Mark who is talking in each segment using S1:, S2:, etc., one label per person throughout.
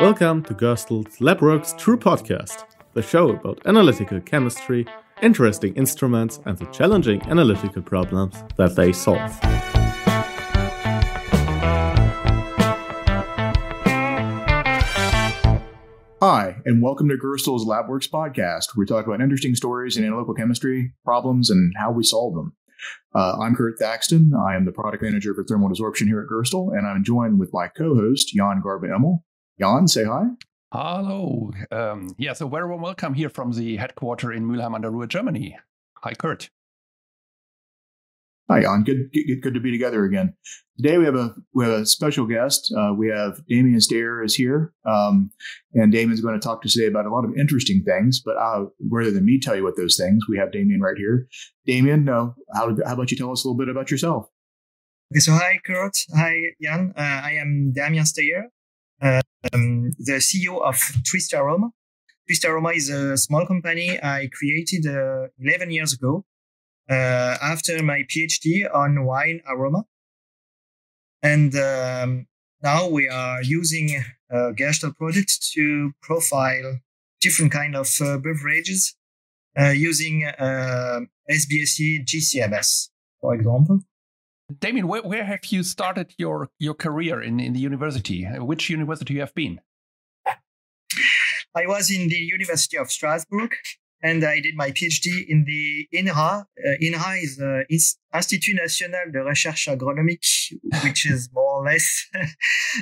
S1: Welcome to Gerstel's LabWorks True Podcast, the show about analytical chemistry, interesting instruments, and the challenging analytical problems that they solve.
S2: Hi, and welcome to Gerstel's LabWorks podcast, where we talk about interesting stories in analytical chemistry, problems, and how we solve them. Uh, I'm Kurt Thaxton. I am the product manager for thermal desorption here at Gerstel, and I'm joined with my co-host, Jan Garbe-Emmel. Jan, say hi.
S3: Hello. Um, yeah, so very warm welcome here from the headquarter in Mülheim an der Ruhr, Germany. Hi, Kurt.
S2: Hi, Jan. Good, good, good to be together again. Today we have a we have a special guest. Uh, we have Damien Steyer is here, um, and Damien's going to talk to us today about a lot of interesting things. But uh, rather than me tell you what those things, we have Damien right here. Damien, uh, how, how about you tell us a little bit about yourself?
S4: Okay, so hi, Kurt. Hi, Jan. Uh, I am Damien Steyer um, the CEO of Twistaroma. Twist Aroma is a small company I created uh, 11 years ago uh, after my PhD on wine aroma. And um, now we are using uh, products to profile different kind of uh, beverages uh, using uh, SBSE GCMS, for example.
S3: Damien, where, where have you started your, your career in, in the university? Which university you have been?
S4: I was in the University of Strasbourg and I did my PhD in the INRA. Uh, INRA is the Institut National de Recherche Agronomique, which is more or less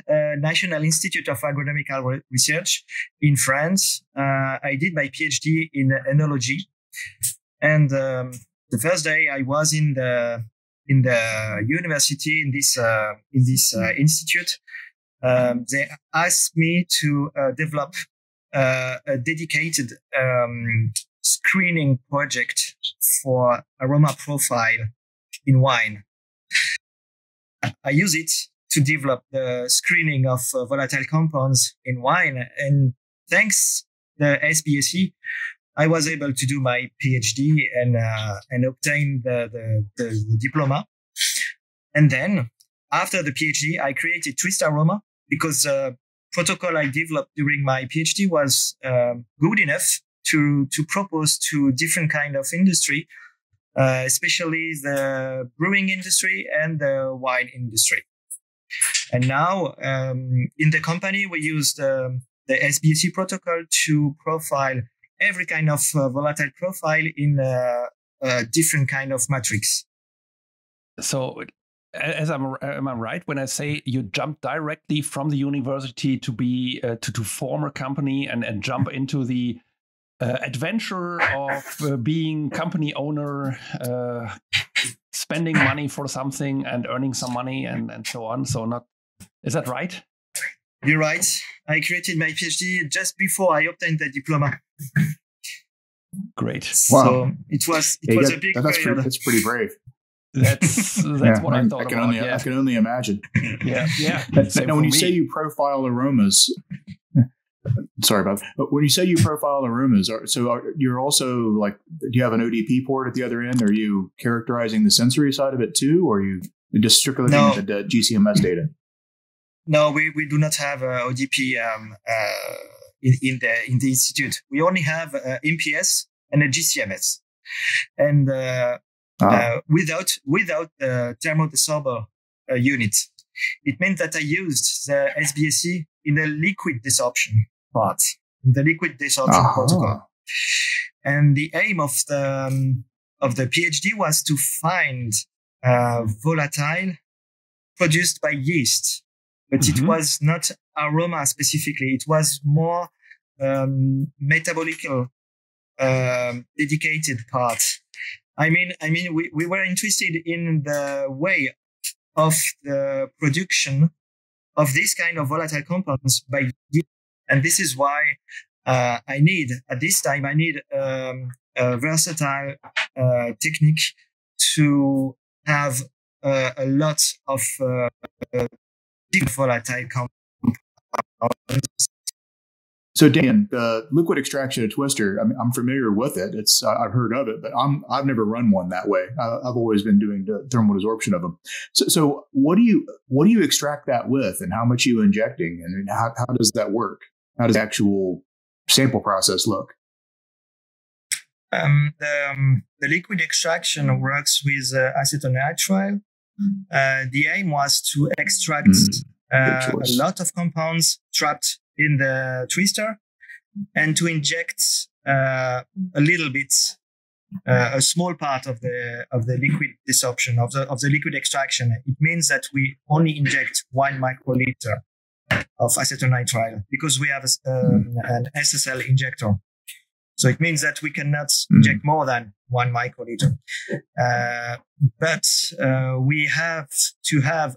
S4: a National Institute of Agronomical Research in France. Uh, I did my PhD in enology. And um, the first day I was in the in the university in this uh, in this uh, institute, um, they asked me to uh, develop uh, a dedicated um, screening project for aroma profile in wine. I use it to develop the screening of uh, volatile compounds in wine, and thanks the SBSE, I was able to do my PhD and uh, and obtain the, the, the, diploma. And then after the PhD, I created Twistaroma because the protocol I developed during my PhD was um, good enough to to propose to different kind of industry, uh, especially the brewing industry and the wine industry. And now um, in the company, we use the, the SBSE protocol to profile every kind of uh, volatile profile in a, a, different kind of matrix.
S3: So, as I'm, am I right when I say you jump directly from the university to be uh, to to form a company and and jump into the uh, adventure of uh, being company owner, uh, spending money for something and earning some money and and so on. So, not is that right?
S4: You're right. I created my PhD just before I obtained the diploma.
S3: Great.
S4: Wow. So it was it yeah, was a big.
S2: That's pretty, that's pretty brave.
S3: That's that's yeah, what I, I thought
S2: I can
S3: about.
S2: Only,
S3: yeah.
S2: I can only imagine.
S3: yeah, yeah.
S2: now, when you me. say you profile aromas, sorry about, but when you say you profile aromas, are, so are, you're also like, do you have an ODP port at the other end? Are you characterizing the sensory side of it too, or are you just strictly no. looking at the GCMS data?
S4: No, we, we do not have uh, ODP um, uh, in, in, the in the institute. We only have uh, MPS and a GCMS, and uh, ah. Uh, without without the thermodesorber uh, unit, it meant that I used the SBSE in the liquid desorption part, in the liquid desorption uh-huh. protocol. And the aim of the um, of the PhD was to find uh, volatile produced by yeast but mm-hmm. it was not aroma specifically. It was more um, metabolical um, dedicated part. I mean, I mean, we, we were interested in the way of the production of this kind of volatile compounds by and this is why uh, I need at this time I need um, a versatile uh, technique to have uh, a lot of uh, volatile compounds
S2: So Dan, the liquid extraction of Twister, I mean, I'm familiar with it. It's I've heard of it, but I'm I've never run one that way. I've always been doing the thermal desorption of them. So, so what do you what do you extract that with, and how much are you injecting, and how how does that work? How does the actual sample process look?
S4: Um, the, um, the liquid extraction works with uh, acetonitrile. Uh, the aim was to extract mm, uh, a lot of compounds trapped in the twister and to inject uh, a little bit, uh, a small part of the of the liquid desorption of the of the liquid extraction. It means that we only inject one microliter of acetonitrile because we have a, um, an SSL injector. So it means that we cannot mm. inject more than one microliter. Uh, but uh, we have to have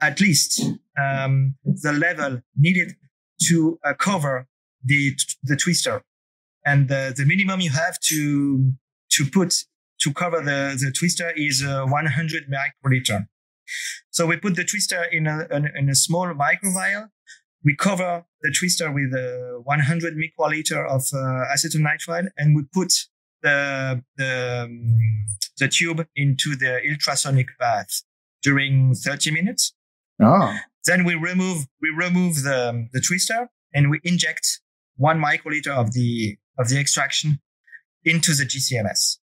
S4: at least um, the level needed to uh, cover the the twister, and the, the minimum you have to to put to cover the, the twister is uh, 100 microliter. So we put the twister in a, in, in a small microvial. We cover the twister with uh, 100 microliter of uh, acetonitrile, and we put the the, um, the tube into the ultrasonic bath during 30 minutes.
S2: Oh.
S4: Then we remove we remove the the twister and we inject one microliter of the of the extraction into the GCMS.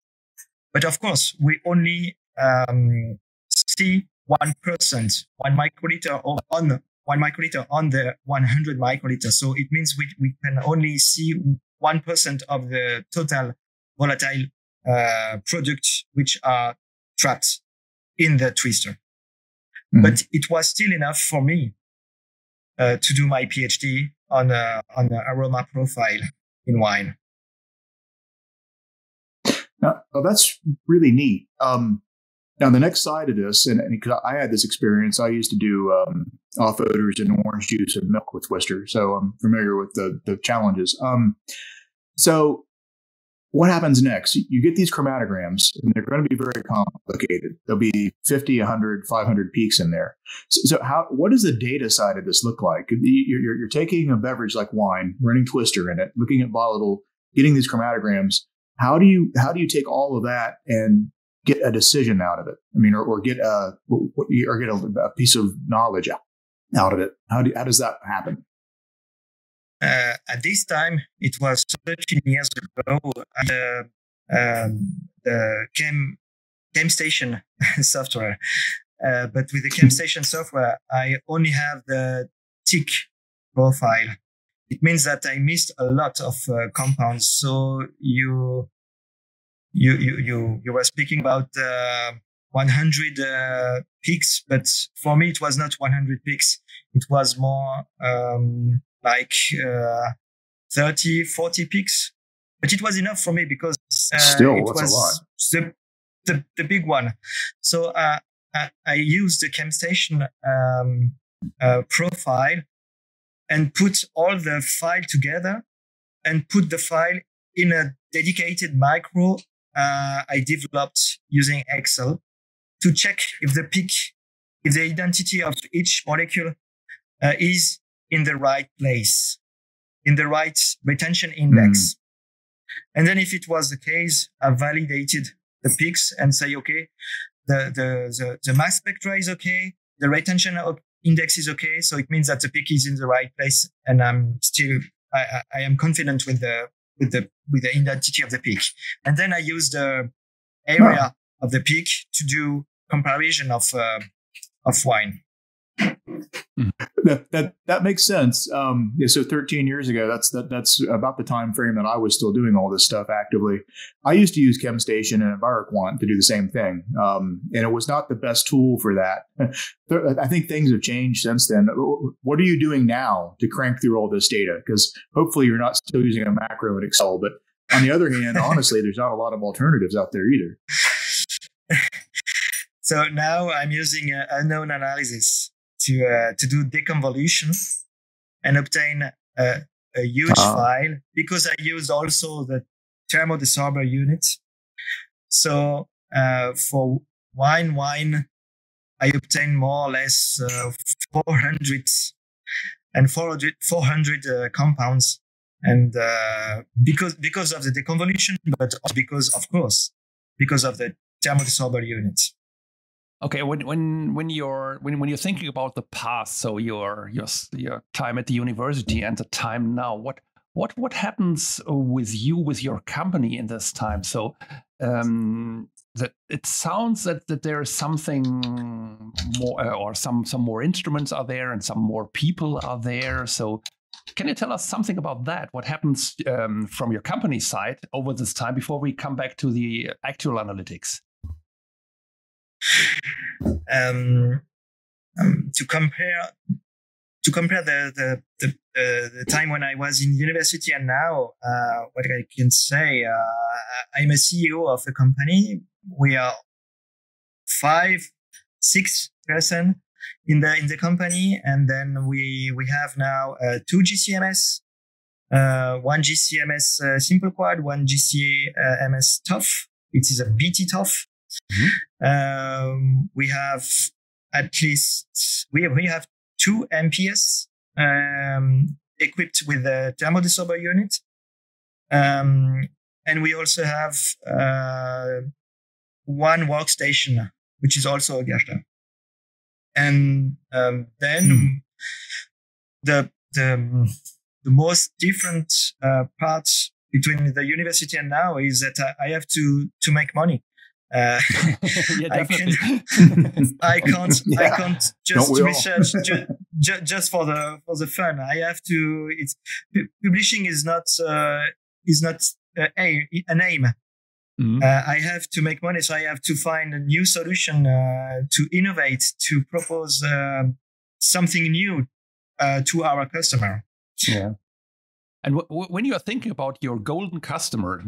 S4: But of course, we only um, see one percent, one microliter of, on one microliter on the 100 microliter. So it means we we can only see one percent of the total volatile uh, products which are trapped in the twister. Mm-hmm. But it was still enough for me uh, to do my PhD on a, on aroma profile in wine.
S2: Now, well, that's really neat. Um, now, the next side of this, and, I had this experience, I used to do um, off odors and orange juice and milk with Twister, so I'm familiar with the the challenges. Um, so what happens next? You get these chromatograms, and they're going to be very complicated. There'll be 50, 100, 500 peaks in there. So, so how? What does the data side of this look like? You're, you're, you're, taking a beverage like wine, running Twister in it, looking at volatile, getting these chromatograms. How do you how do you take all of that and get a decision out of it? I mean, or, or get a or get a, a piece of knowledge out of it. How do how does that happen?
S4: Uh, at this time, it was 13 years ago. Uh, um, the Chem station software, uh, but with the ChemStation software, I only have the TIC profile. It means that I missed a lot of uh, compounds. So you, you, you, you, you were speaking about 100 uh, peaks, but for me, it was not 100 peaks. It was more um, like uh, 30, 40 peaks. But it was enough for me because
S2: uh, Still, it was
S4: the, the, the, big one. So uh, I, I, used the ChemStation um, uh, profile and put all the file together and put the file in a dedicated micro uh, I developed using Excel to check if the peak, if the identity of each molecule uh, is in the right place, in the right retention index. Mm. And then if it was the case, I validated the peaks and say, okay, the, the, the, the mass spectra is okay. The retention index is okay. So it means that the peak is in the right place. And I'm still, I, I am confident with the, with the, with the identity of the peak. And then I use the area of the peak to do comparison of, uh, of wine.
S2: That, that that makes sense. Um, yeah, so 13 years ago, that's that that's about the time frame that I was still doing all this stuff actively. I used to use ChemStation and EnviroQuant to do the same thing, um, and it was not the best tool for that. I think things have changed since then. What are you doing now to crank through all this data? Because hopefully you're not still using a macro in Excel, but on the other hand, honestly, there's not a lot of alternatives out there either.
S4: So now I'm using uh, unknown analysis to uh, to do deconvolution and obtain a, a huge uh-huh. file because I used also the thermodesorber unit. So uh, for wine wine, I obtain more or less uh, 400 and 400, 400 uh, compounds and uh, because because of the deconvolution, but because, of course, because of the thermodesorbable units.
S3: Okay, when when when you're when when you're thinking about the past, so your your your time at the university and the time now, what what what happens with you with your company in this time? So um, that it sounds that that there is something more uh, or some some more instruments are there and some more people are there. So can you tell us something about that? What happens um, from your company side over this time before we come back to the actual analytics?
S4: Um, um, to compare to compare the the, the, uh, the time when I was in university and now, uh, what I can say, uh, I'm a CEO of a company. We are five, six person in the in the company, and then we we have now uh, two GCMS, uh, one GCMS uh, Simple Quad, one GCMS TOF. It is a BT TOF. Mm-hmm. Um, we have at least we have, we have two MPS um, equipped with a thermodesorbable unit, um, and we also have uh, one workstation which is also a Gerstel. And um, then mm. the the the most different uh, part between the university and now is that I have to to make money. Uh, yeah, I, can, I can't. Yeah. I can't just research ju- ju- just for the for the fun. I have to. It's publishing is not uh, is not uh, a, an aim. Mm-hmm. Uh, I have to make money, so I have to find a new solution uh, to innovate, to propose um, something new uh, to our customer.
S3: Yeah. And w- when you are thinking about your golden customer,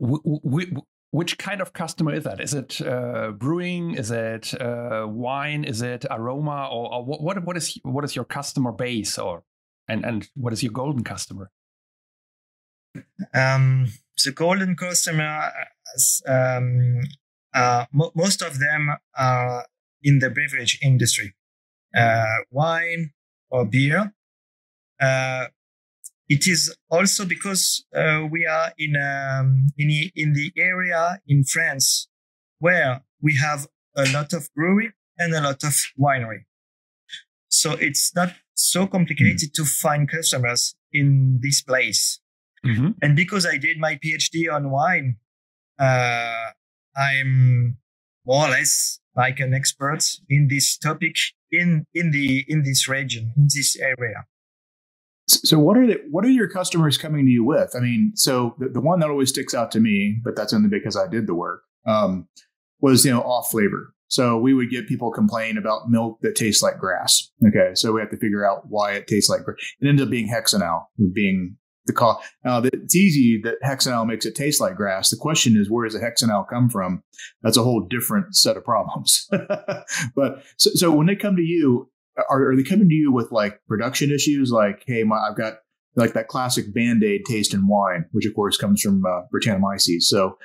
S3: w- w- which kind of customer is that? Is it uh, brewing? Is it uh, wine? Is it aroma? Or, or, what, what is what is your customer base? Or and and what is your golden customer?
S4: Um, the golden customer, um, uh, mo- most of them are in the beverage industry, uh, wine or beer. It is also because uh, we are in, um, in, in the area in France where we have a lot of brewery and a lot of winery. So it's not so complicated mm-hmm. to find customers in this place. Mm-hmm. And because I did my PhD on wine, uh, I'm more or less like an expert in this topic in, in the, in this region, in this area.
S2: So what are the, what are your customers coming to you with? I mean, so the, the one that always sticks out to me, but that's only because I did the work, um, was you know off flavor. So we would get people complain about milk that tastes like grass. Okay, so we have to figure out why it tastes like grass. It ends up being hexanal, being the cause. Now it's easy that hexanal makes it taste like grass. The question is, where does the hexanal come from? That's a whole different set of problems. but so, so when they come to you, are, are they coming to you with like production issues? Like hey my, i've got like that classic band-aid taste in wine which of course comes from uh, brettanomyces so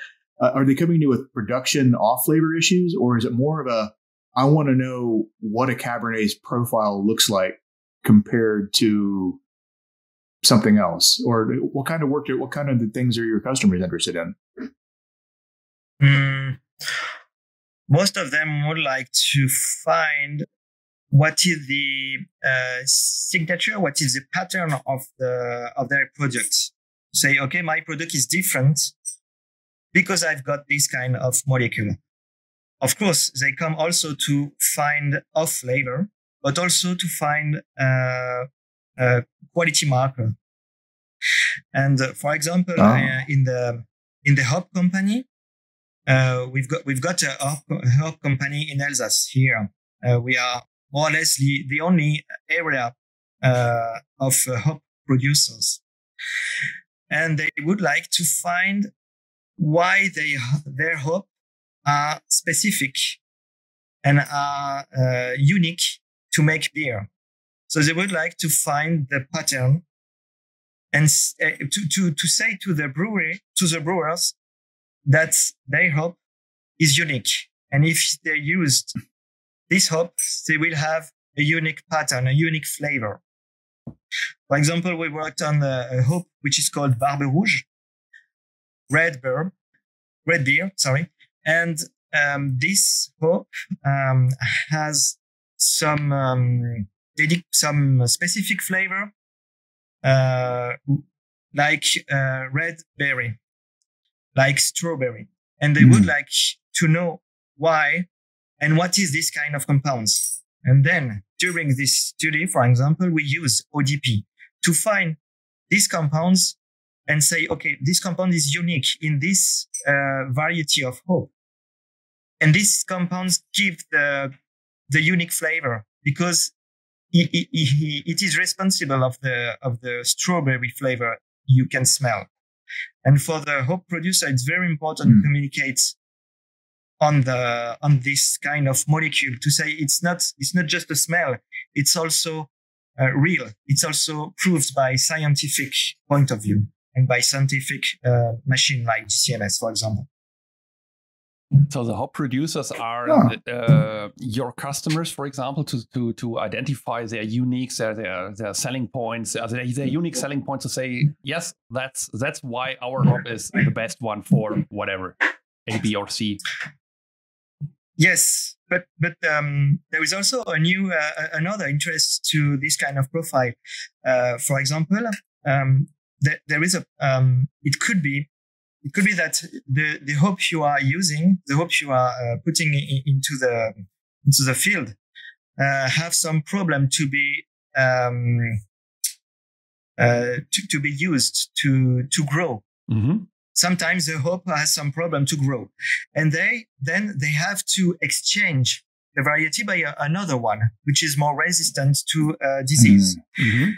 S2: uh, are they coming to you with production off flavor issues or is it more of a i want to know what a cabernet's profile looks like compared to something else? Or what kind of work what kind of things are your customers interested in?
S4: Mm, most of them would like to find what is the uh, signature, what is the pattern of the of their product. Say, okay, my product is different because I've got this kind of molecule. Of course, they come also to find off flavor, but also to find uh, a quality marker. And uh, for example, oh. uh, in the in the hop company, uh, we've got we've got a hop, a hop company in Alsace here. Uh, we are more or less the, the only area uh, of uh, hop producers. And they would like to find why they, their hop are specific and are uh, unique to make beer. So they would like to find the pattern and uh, to, to, to say to the brewery, to the brewers that their hop is unique. And if they used these hops, they will have a unique pattern, a unique flavor. For example, we worked on a, a hop which is called Barbe Rouge, red beer, red beer, sorry. And um, this hop um, has some um, some specific flavor, uh, like uh, red berry, like strawberry, and they mm. would like to know why and what is this kind of compounds. And then during this study, for example, we use ODP to find these compounds and say, okay, this compound is unique in this uh, variety of hop. And these compounds give the, the unique flavor because it, it, it is responsible of the, of the strawberry flavor you can smell. And for the hop producer, it's very important mm. to communicate on the on this kind of molecule to say it's not it's not just a smell it's also uh, real it's also proved by scientific point of view and by scientific uh, machine like GCMS for example
S3: so the hop producers are yeah. uh, your customers, for example, to to to identify their unique their their, their selling points, uh, their, their unique selling points to say yes, that's that's why our hop is the best one for whatever A, B, or C.
S4: Yes, but but um, there is also a new uh, another interest to this kind of profile. Uh, for example, um, th- there is a um, it could be it could be that the the hop you are using, the hop you are uh, putting in, into the into the field, uh, have some problem to be um, uh, to, to be used to to grow. Mm-hmm sometimes the hop has some problem to grow. And they then they have to exchange the variety by a, another one which is more resistant to uh, disease. Mm-hmm.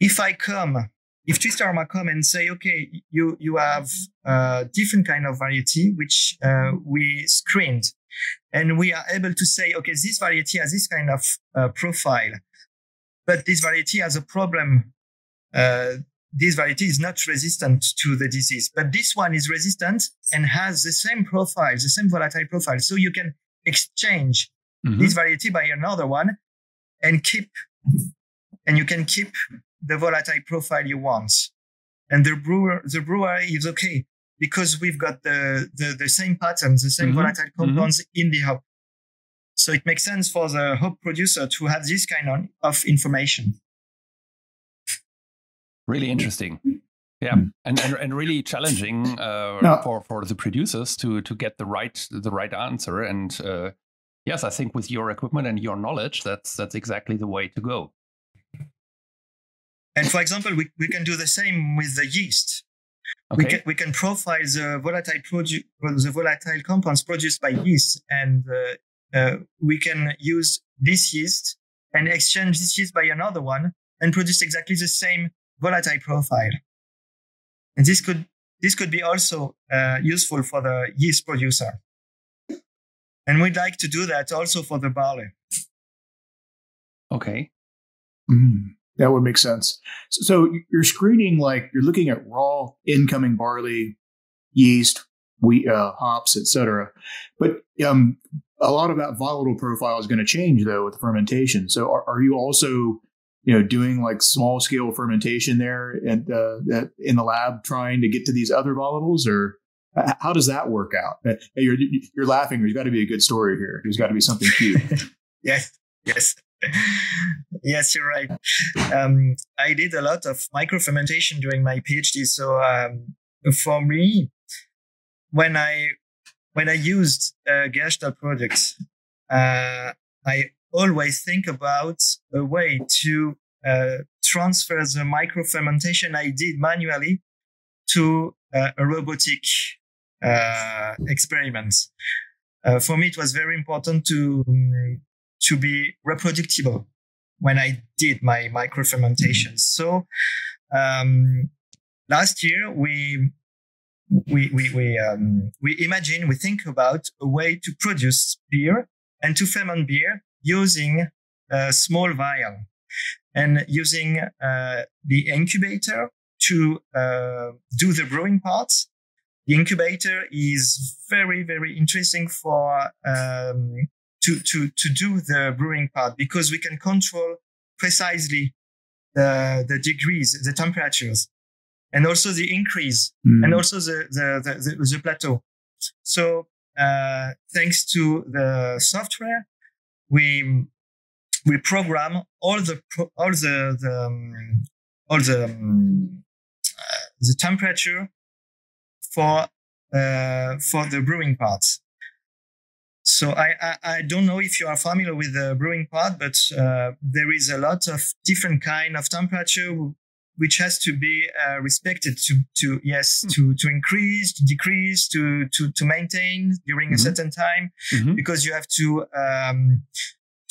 S4: if i come if Twistaroma come and say okay you you have a different kind of variety which uh, we screened and we are able to say okay this variety has this kind of uh, profile but this variety has a problem uh, this variety is not resistant to the disease, but this one is resistant and has the same profile, the same volatile profile. So you can exchange mm-hmm. this variety by another one and keep, and you can keep the volatile profile you want. And the brewer, the brewery is okay because we've got the, the, the same patterns, the same mm-hmm. volatile mm-hmm. compounds mm-hmm. in the hop. So it makes sense for the hop producer to have this kind of information
S3: really interesting yeah and and, and really challenging uh, no. for for the producers to to get the right the right answer and uh, yes i think with your equipment and your knowledge that's that's exactly the way to go
S4: and for example we, we can do the same with the yeast okay. we, can, we can profile the volatile produ- the volatile compounds produced by yeast and uh, uh, we can use this yeast and exchange this yeast by another one and produce exactly the same volatile profile. And this could, this could be also uh, useful for the yeast producer. And we'd like to do that also for the barley.
S3: Okay.
S2: Mm, that would make sense. So, so, you're screening like you're looking at raw incoming barley, yeast, wheat, uh, hops, etc. But um, a lot of that volatile profile is going to change though with fermentation. So, are, are you also you know, doing like small scale fermentation there and uh, in the lab, trying to get to these other volatiles, or how does that work out? You're you're laughing. There's got to be a good story here. There's got to be something cute.
S4: yes, yes, yes. You're right. Um, I did a lot of micro fermentation during my PhD. So um, for me, when I when I used uh, Gerstel products, uh, I always think about a way to uh, transfer the micro fermentation I did manually to uh, a robotic uh, experiment. Uh, for me, it was very important to to be reproducible when I did my micro fermentation. So um, last year we we we we um, we imagine we think about a way to produce beer and to ferment beer using a small vial and using uh, the incubator to uh, do the brewing part. The incubator is very, very interesting for um, to, to, to do the brewing part because we can control precisely the, the degrees, the temperatures, and also the increase,
S2: Mm.
S4: and also the, the, the, the, the plateau. So, uh, thanks to the software, we, we program all the, all the, the, um, all the, um, uh, the temperature for, uh, for the brewing parts. So I, I, I don't know if you are familiar with the brewing part, but uh, there is a lot of different kind of temperature which has to be uh, respected to, to yes to, to increase, to decrease, to to, to maintain during a
S3: Mhm.
S4: certain time
S3: Mhm.
S4: because you have to um,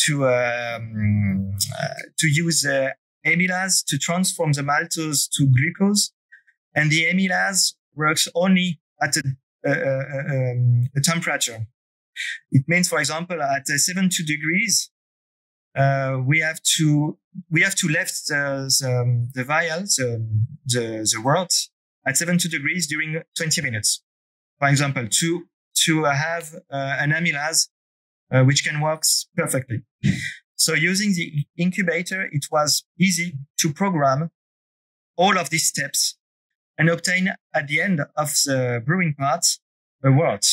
S4: to um, uh, to use uh, amylase to transform the maltose to glucose, and the amylase works only at a, a, a, um, a temperature. It means, for example, at uh, 72 degrees, uh, we have to we have to left the the, um, the vial the the, the wort at 72 degrees during 20 minutes. For example, to to have uh, an amylase uh, which can work perfectly. So using the incubator, it was easy to program all of these steps and obtain at the end of the brewing part a wort.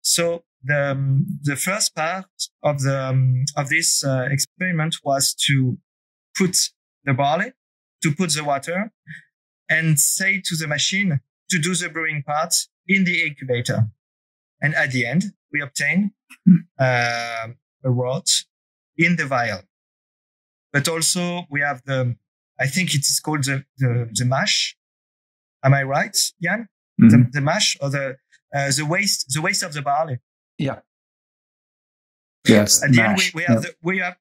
S4: So the um, the first part of the um, of this uh, experiment was to put the barley, to put the water, and say to the machine to do the brewing part in the incubator. And at the end, we obtain uh, a wort in the vial. But also we have the, I think it is called the, the, the mash. Am I right, Jan?
S2: Mhm.
S4: The, the mash or the, uh, the waste, the waste of the barley.
S3: Yeah.
S2: Yes.
S4: At the end, we,
S2: mash.
S4: we have
S2: Yep.
S4: the, we have,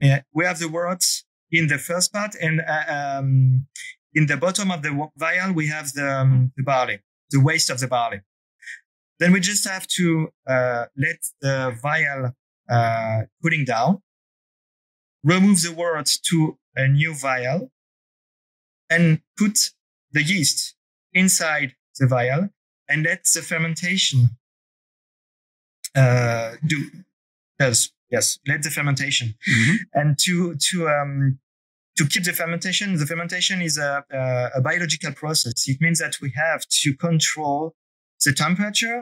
S4: yeah, we have the words in the first part and, uh, um, in the bottom of the vial, we have the, um, the barley, the waste of the barley. Then we just have to, uh, let the vial, uh, cooling down, remove the words to a new vial and put the yeast inside the vial and let the fermentation, uh, do, yes, yes, let the fermentation.
S3: Mhm.
S4: and to to um to keep the fermentation the fermentation is a, a a biological process. It means that we have to control the temperature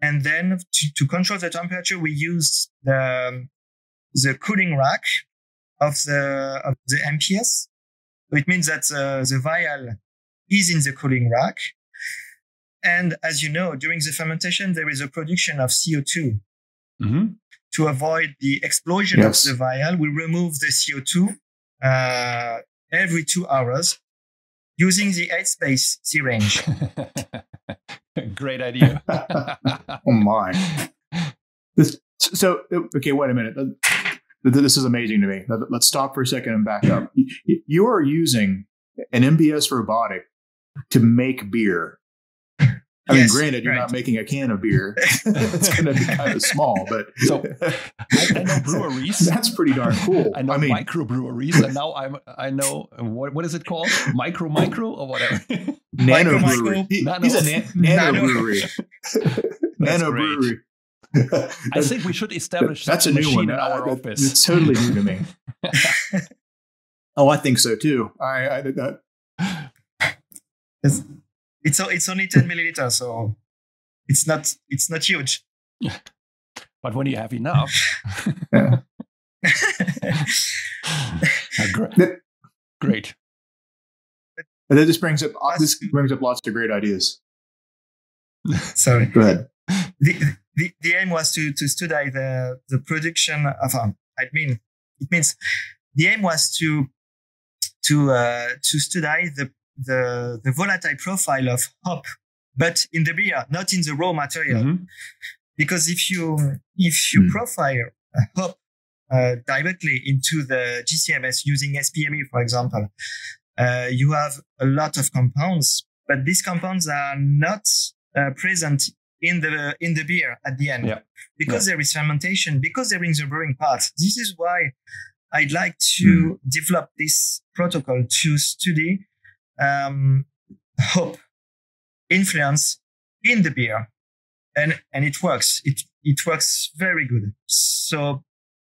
S4: and then to, to control the temperature we use the the cooling rack of the of the mps so it means that uh, the vial is in the cooling rack and as you know during the fermentation there is a production of co2
S3: Mhm.
S4: to avoid the explosion
S2: Yes.
S4: of the vial, we remove the CO2 uh, every two hours using the headspace syringe.
S3: Great idea.
S2: oh my. This, so okay, wait a minute. This is amazing to me. Let- Let's stop for a second and back up. You are using an MPS robotic to make beer. I mean, granted, you're
S4: right.
S2: not making a can of beer. it's going to be kind of small, but
S3: So, I, I know breweries.
S2: that's pretty darn cool.
S3: I know
S2: I mean,
S3: microbreweries, and now I'm I know what what is it called? Micro micro or whatever.
S2: nano
S4: Micro,
S2: brewery. He-
S3: Nano.
S2: he's a na- nano
S4: Nano.
S2: brewery. nano brewery.
S3: I think we should establish
S2: that's a new one.
S3: in our
S2: Uh,
S3: office.
S2: It's totally new to me. oh, I think so too. I, I did that.
S4: It's, it's, it's only 10 milliliters, so it's not, it's not huge.
S3: But when you have enough,
S2: Yeah.
S3: Uh, great.
S2: But that just brings up this brings up lots of great ideas.
S4: Sorry.
S2: Go ahead.
S4: the, the, the aim was to, to study the, the production of, um, I mean, it means the aim was to, to, uh, to study the, the, the volatile profile of hop, but in the beer, not in the raw material.
S3: Mhm.
S4: Because if you, if you
S2: Hmm.
S4: profile hop, uh, directly into the GCMS using SPME, for example, uh, you have a lot of compounds, but these compounds are not uh, present in the in the beer at the end
S3: Yeah.
S4: because there is fermentation because there is the brewing part this is why i'd like to develop this protocol to study um, hope influence in the beer. And and it works. It it works very good. So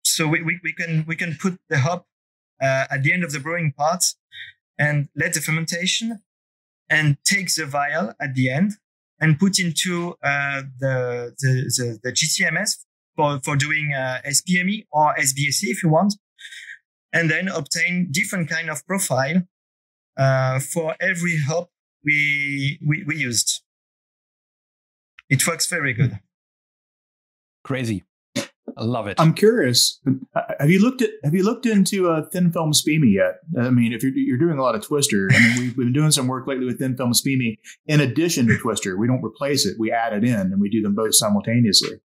S4: so we, we, we can we can put the hop uh, at the end of the brewing part and let the fermentation and take the vial at the end and put into uh, the, the, the, the, GCMS for, for doing uh, SPME or SBSE if you want, and then obtain different kind of profile uh, for every hop we, we, we used. It works very good.
S3: Crazy. I love it.
S2: I'm curious. Have you looked at Have you looked into uh, thin film SPME yet? I mean, if you're you're doing a lot of Twister, I mean, we've been doing some work lately with thin film SPME in addition to Twister. We don't replace it; we add it in, and we do them both simultaneously.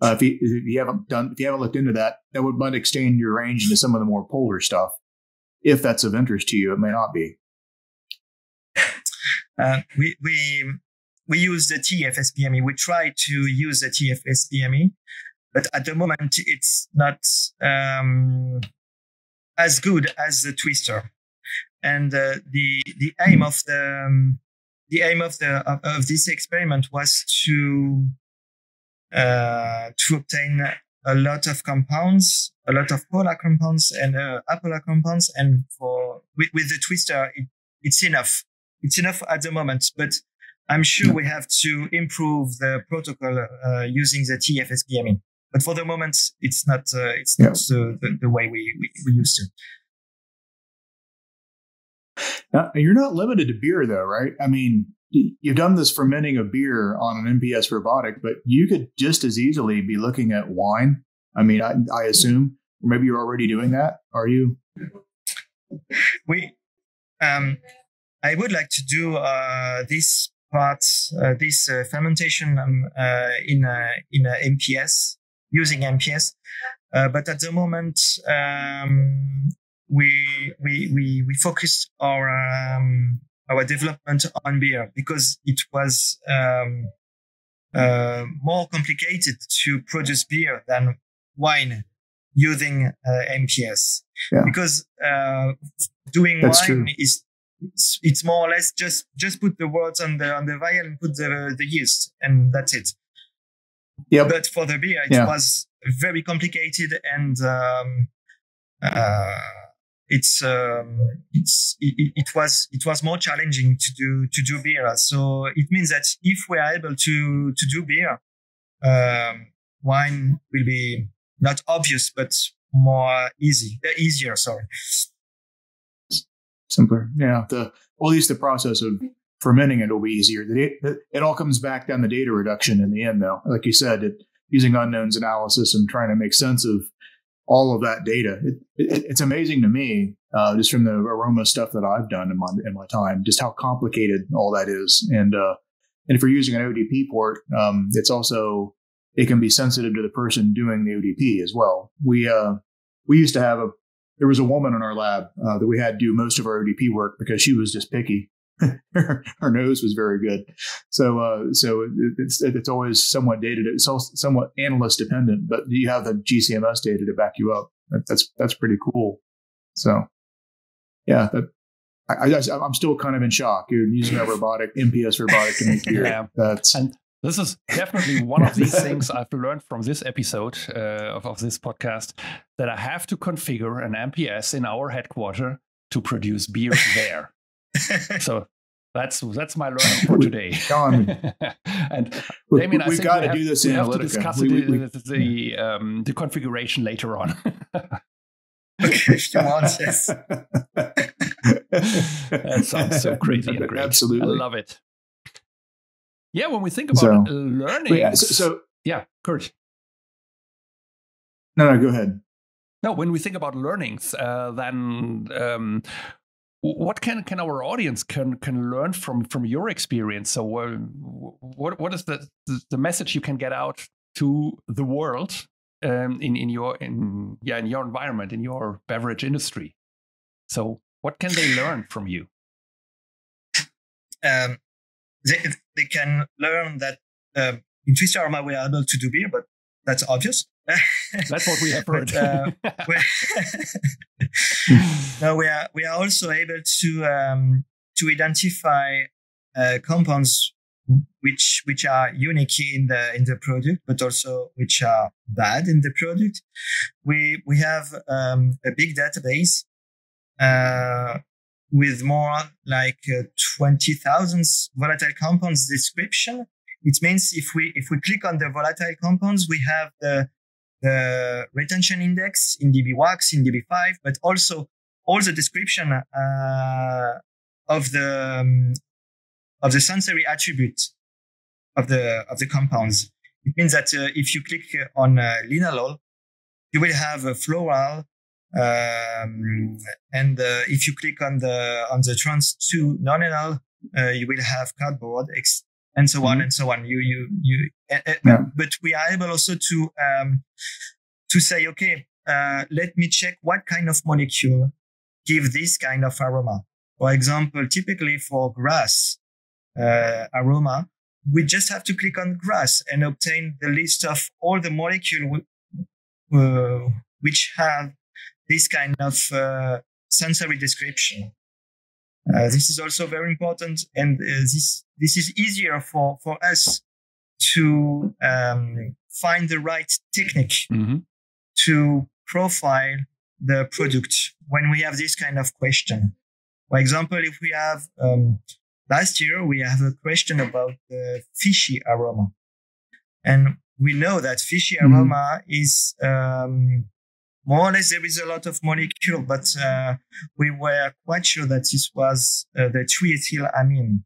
S2: Uh, if, you, if you haven't done, if you haven't looked into that, that would might extend your range into some of the more polar stuff. If that's of interest to you, it may not be.
S4: Uh, we we we use the TFSPME. We try to use the TFSPME but at the moment it's not um, as good as the twister. And uh, the the aim of the um, the aim of the of, of, this experiment was to uh, to obtain a lot of compounds a lot of polar compounds and uh, apolar compounds. And for with, with the twister it, it's enough it's enough at the moment but i'm sure we have to improve the protocol uh, using the tfspme but for the moment, it's not uh, it's yeah. not uh, the, the way we, we, we used to.
S2: Now, you're not limited to beer, though, right? I mean, you've done this fermenting of beer on an MPS robotic, but you could just as easily be looking at wine. I mean, I, I assume, or maybe you're already doing that. Are you?
S4: We, um, I would like to do uh, this part, uh, this uh, fermentation um, uh, in a, in a MPS using MPS. Uh, but at the moment, um, we, we, we, we focused our, um, our development on beer because it was, um, uh, more complicated to produce beer than wine using uh, MPS yeah. because uh, doing That's wine true. is it's, it's, more or less just just put the words on the on the vial and put the the yeast and that's it.
S2: Yeah.
S4: But for the beer, it yeah. was very complicated and um, uh, it's um, it's it, it, was it was more challenging to do to do beer. So it means that if we are able to to do beer, um, wine will be not obvious but more easy, uh, easier. Sorry,
S2: simpler. Yeah, the well, at least the process of fermenting it will be easier. The, it all comes back down to data reduction in the end, though. Like you said, it, using unknowns analysis and trying to make sense of all of that data. It, it, it's amazing to me, uh, just from the aroma stuff that I've done in my in my time, just how complicated all that is. And uh, and if you're using an ODP port, um, it's also it can be sensitive to the person doing the ODP as well. We uh, we used to have a there was a woman in our lab uh, that we had do most of our ODP work because she was just picky her, nose was very good. So, uh, so it's it's always somewhat dated. It's also somewhat analyst dependent, but you have the GCMS data to back you up. That's that's pretty cool. So, yeah, that, I, I, am still kind of in shock. You're using a robotic MPS robotic to make beer. Yeah. That's
S3: and this is definitely one of these things I've learned from this episode uh, of, of this podcast that I have to configure an MPS in our headquarter to produce beer there so that's that's my learning for today. and Damien,
S2: we, have got to do this
S3: we have to discuss we, the, we, the, the, um, the, configuration later on.
S4: yes.
S3: that sounds so crazy and great.
S2: Absolutely,
S3: I love it. Yeah, when we think about so, learning, yeah, so, so, yeah, Kurt.
S2: No, no, go ahead.
S3: No, when we think about learnings, uh, then um, what can can our audience can can learn from from your experience so uh, what what is the the message you can get out to the world um, in in your in yeah in your environment in your beverage industry so what can they learn from you
S4: um, they, they can learn that um, in Twister Aroma we are able to do beer but that's obvious
S3: that's what we have heard.
S4: but, uh, no, we are we are also able to um, to identify uh, compounds which which are unique in the in the product, but also which are bad in the product. We we have um, a big database uh, with more like uh, 20,000 volatile compounds description. It means if we if we click on the volatile compounds, we have the the retention index in DB-WAX, in DB5, but also all the description uh, of the um, of the sensory attribute of the of the compounds. It means that uh, if you click on uh, linalool, you will have a floral, um, and uh, if you click on the on the trans two nonenal, uh, you will have cardboard, ex- and so on mm-hmm. and so on. You you you. Yeah. But we are able also to um, to say, okay, uh, let me check what kind of molecule give this kind of aroma. For example, typically for grass uh, aroma, we just have to click on grass and obtain the list of all the molecules uh, which have this kind of uh, sensory description. Uh, this is also very important, and uh, this this is easier for for us to um, find the right technique mm-hmm. to profile the product when we have this kind of question. For example, if we have um, last year we have a question about the fishy aroma, and we know that fishy mm-hmm. aroma is um, more or less there is a lot of molecule, but uh, we were quite sure that this was uh, the triethylamine.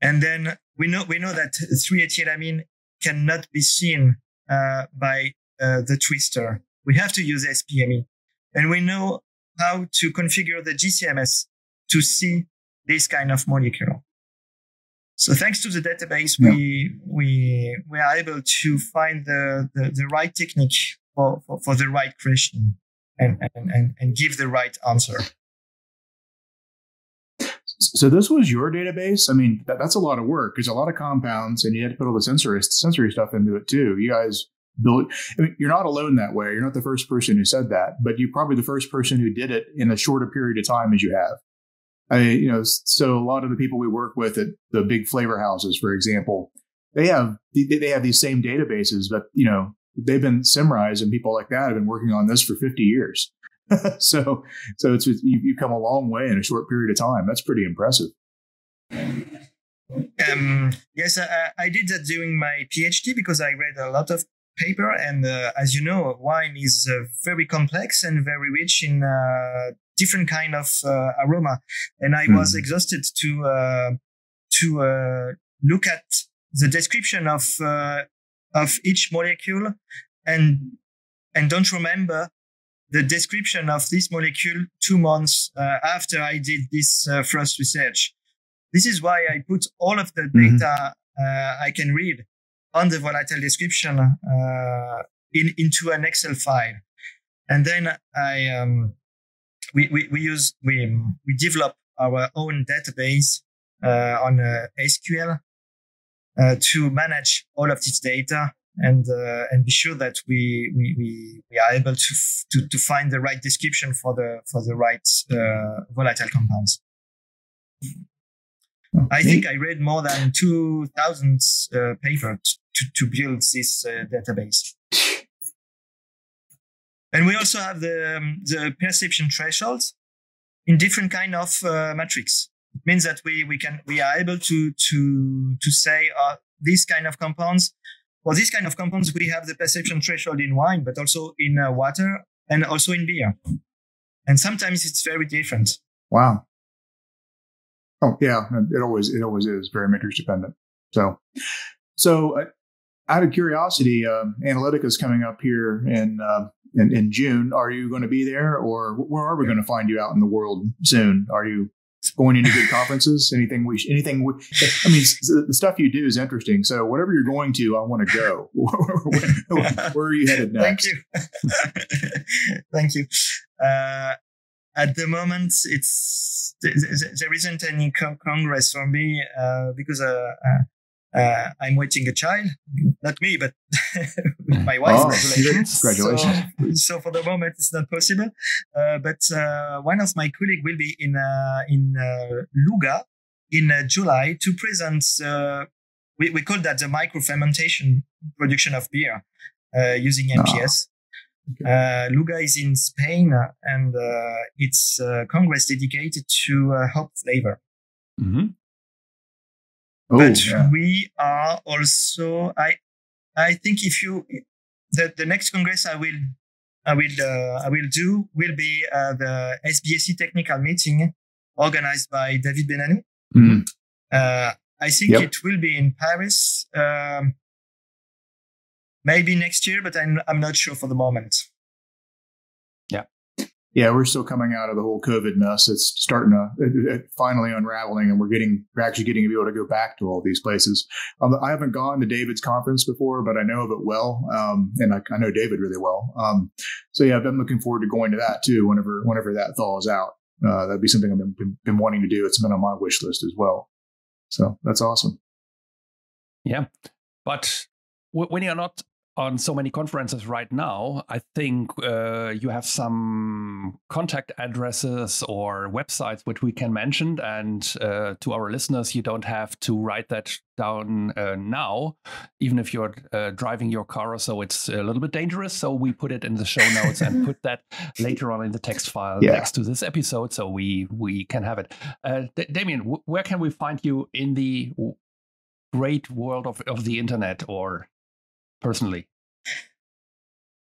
S4: And then we know we know that triethylamine cannot be seen uh, by uh, the twister. We have to use SPME, and we know how to configure the GCMS to see this kind of molecule. So thanks to the database, yeah. we we we are able to find the, the, the right technique for, for, for the right question and, and, and, and give the right answer.
S2: So this was your database. I mean, that, that's a lot of work. There's a lot of compounds, and you had to put all the sensory sensory stuff into it too. You guys built. I mean, you're not alone that way. You're not the first person who said that, but you're probably the first person who did it in a period of time as you have. I mean, you know, so a lot of the people we work with at the big flavor houses, for example, they have they have these same databases, but you know, they've been Symrise and people like that have been working on this for 50 years. so, so it's you, you come a long way in a short period of time. That's pretty impressive.
S4: Um, yes, I, I, did that during my PhD because I read a lot of paper, and uh, as you know, wine is uh, very complex and very rich in uh, different kind of uh, aroma, and I mm. was hmm. exhausted to uh, to uh, look at the description of of each molecule and and don't remember the description of this molecule two months uh, after I did this uh, first research. This is why I put all of the mm-hmm. data uh, I can read on the volatile description uh, in, into an Excel file, and then I um, we, we we use we we develop our own database uh, on uh, SQL uh, to manage all of this data and uh, and be sure that we, we we we are able to f- to to find the right description for the for the right uh, volatile compounds. I think I read more than two thousand uh, papers to to build this uh, database. And we also have the um, the perception thresholds in different kind of uh, matrix. It means that we we can we are able to to to say uh, these kind of compounds for these kind of compounds, we have the perception threshold in wine, but also in uh, water and also in beer. And sometimes it's very different.
S2: Wow. Oh yeah, it always it always is very matrix dependent. So, so uh, out of curiosity, uh, Analytica is coming up here in, uh, in in June. Are you going to be there, or where are we going to find you out in the world soon? Are you going into good conferences? Anything we, anything we, I mean, the stuff you do is interesting. So whatever you're going to, I want to go. where, where, are you headed
S4: next? Thank you. Thank you. Uh, at the moment, it's there isn't any congress for me uh, because uh, uh I'm waiting a child, not me, but my wife. Oh,
S2: congratulations!
S4: Congratulations. So, so, for the moment, it's not possible. Uh, but uh, one of my colleagues will be in uh, in uh, Luga in uh, July to present. we we call that the micro fermentation production of beer using MPS. Oh. Okay. Uh, Luga is in Spain, and uh, it's a congress dedicated to uh, hop flavor.
S3: Mm-hmm.
S4: Oh, but yeah. we are also I I think if you the, the next congress I will I will uh, I will do will be uh, the SBSE technical meeting organized by David Benanou.
S2: Mm-hmm.
S4: Uh, I think yep. it will be in Paris, um, maybe next year, but I'm I'm not sure for the moment.
S2: Yeah, we're still coming out of the whole COVID mess. It's starting to it, it finally unraveling, and we're getting we're actually getting to be able to go back to all these places. Um, I haven't gone to David's conference before, but I know of it well, um, and I, I, know David really well. Um, so yeah, I've been looking forward to going to that too. Whenever whenever that thaws out, uh, that'd be something I've been, been wanting to do. It's been on my wish list as well. So that's awesome.
S3: Yeah. But when you're not on so many conferences right now, I think uh, you have some contact addresses or websites which we can mention. And uh, to our listeners, you don't have to write that down uh, now, even if you're uh, driving your car. So it's a little bit dangerous. So we put it in the show notes and put that later on in the text file yeah. next to this episode, so we we can have it. Uh, D- Damien, w- where can we find you in the great world of, of the internet or personally?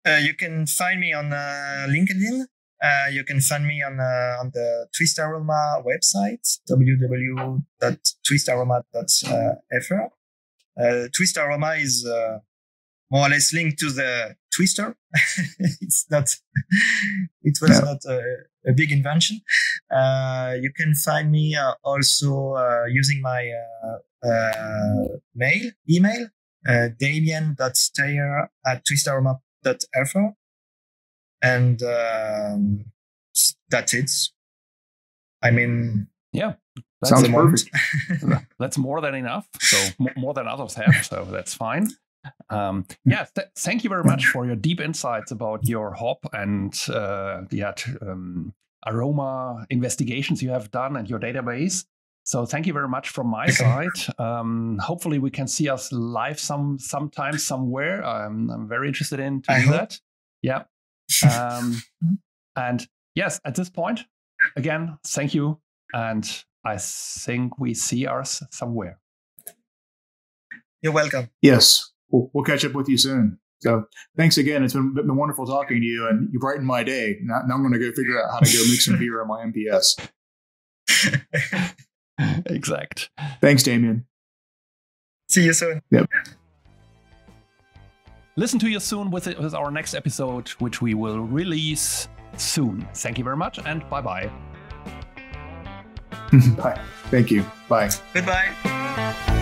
S4: Uh, you can find me on uh, LinkedIn. Uh, you can find me on uh, on the Twistaroma website www.twistaroma.fr. Uh, Twistaroma is uh, more or less linked to the Twister. it's not. it was yeah. not a, a, big invention. you can find me also using my mail email uh, damien.steyer at twistaroma.fr. And um, that's it. I mean,
S3: yeah,
S2: sounds perfect.
S3: that's more than enough. So more than others have. So that's fine. Um, yeah, th- thank you very much for your deep insights about your hop and uh, yeah, um, aroma investigations you have done and your database. So thank you very much from my side. Um, hopefully we can see us live some sometime somewhere. I'm, I'm very interested in to do that. Yeah. Um, and yes, at this point, again, thank you. And I think we see us somewhere.
S4: You're welcome.
S2: Yes, we'll, we'll catch up with you soon. So thanks again. It's been, been wonderful talking to you, and you brightened my day. Now, now I'm going to go figure out how to go make some beer on my MPS.
S3: exact.
S2: Thanks, Damien.
S4: See you soon.
S2: Yep.
S3: Listen to you soon with, with our next episode, which we will release soon. Thank you very much and bye bye.
S2: bye. Thank you. Bye.
S4: Goodbye.